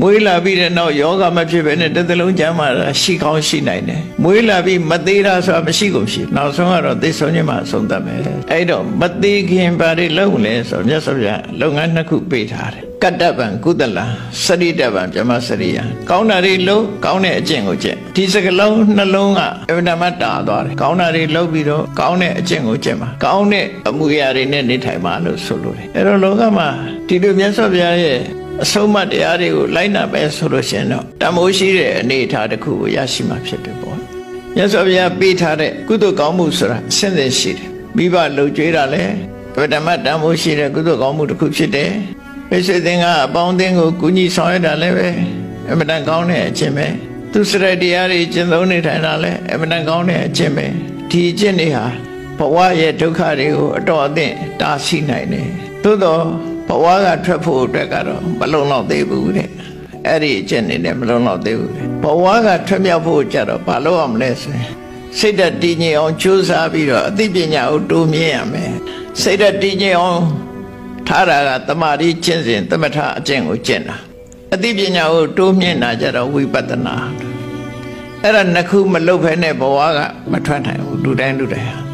မွေးလာပြီးတဲ့နောက်ယောဂမဖြစ်ဘဲနဲ့တစ်သလုံးကျမ်းမာတာရှိကောင်းရှိနိုင်တယ်မွေးလာပြီးမသေးတာဆိုတာမရှိကုန်ရှိနောက်ဆုံးကတော့သိဆုံးခြင်းမှာအဆုံးသတ်မယ်အဲ့တော့မသေးခင်ဘာတွေလုပ်လဲဆိုတော့မြတ်စွာဘုရားလုပ်ငန်းနှစ်ခုပေးထားတယ်ကတ္တဗံကုသလံစရိတဗံဗြဟ္မစရိယံကောင်းတာတွေလုပ်ကောင်းတဲ့အကျင့်ကိုကျင့်ဒီစကလုံးနှလုံးကအဗ္ဗဓမ္မတာသွားတယ်ကောင်းတာတွေလုပ်ပြီးတော့ကောင်းတဲ့အကျင့်ကိုကျင့်ပါကောင်းတဲ့အမှုရာတွေနဲ့နေထိုင်ပါလို့ဆိုလိုတယ်အဲ့တော့လောကမှာဒီလိုမြတ်စွာဘုရားရဲ့ အဆုံးအမတရားတွေကိုလိုက်နာပဲဆိုလို့ရှရင်တော့တမိုးရှိတဲ့အနေအထားတစ်ခုကိုရရှိမှာဖြစ်တယ်ပေါ့မြတ်စွာဘုရားပေးထားတဲ့ကုသိုလ်ကောင်းမှုဆိုတာအစဉ်စဉ်ရှိတယ်မိဘလှုပ်ကြွေးတာလဲဗဓမ္မတန်မိုးရှိတဲ့ကုသိုလ်ကောင်းမှုတစ်ခုဖြစ်တယ်မိတ်ဆွေသင်္ကအပေါင်းအသင်းကိုကူညီဆောင်ရွက်တာလည်းပဲအမှန်တန်ကောင်းတဲ့အခြင်းပဲသူစရတရားတွေကျင့်သုံးနေထိုင်တာလည်းအမှန်တန်ကောင်းတဲ့အခြင်းပဲဒီအခြင်းတွေဟာဘဝရဲ့ဒုက္ခတွေကိုအတော်အသင့်တားဆီးနိုင်တယ်သို့တော့ ဘဝကထွက်ဖို့အတွက်ကတော့မလုံလောက်သေးဘူးတဲ့အဲ့ဒီအကျင့်နေနဲ့မလုံလောက်သေးဘူးတဲ့ဘဝကထွက်မြောက်ဖို့ကြတော့ဘာလို့အောင်လဲဆိုရင်စိတ်ဓာတ်တည်ငြိမ်အောင်ကြိုးစားပြီးတော့အသိပညာကိုတိုးမြင့်ရမယ်စိတ်ဓာတ်တည်ငြိမ်အောင်ထားတာကတမာတိကျင့်စဉ်သမထအကျင့်ကိုကျင့်တာအသိပညာကိုတိုးမြင့်တာကြတော့ဝိပဿနာအဲ့ဒါနှစ်ခုမလုပ်ဖဲနဲ့ဘဝကမထွက်နိုင်ဘူးလူတိုင်းလူတိုင်းဟာ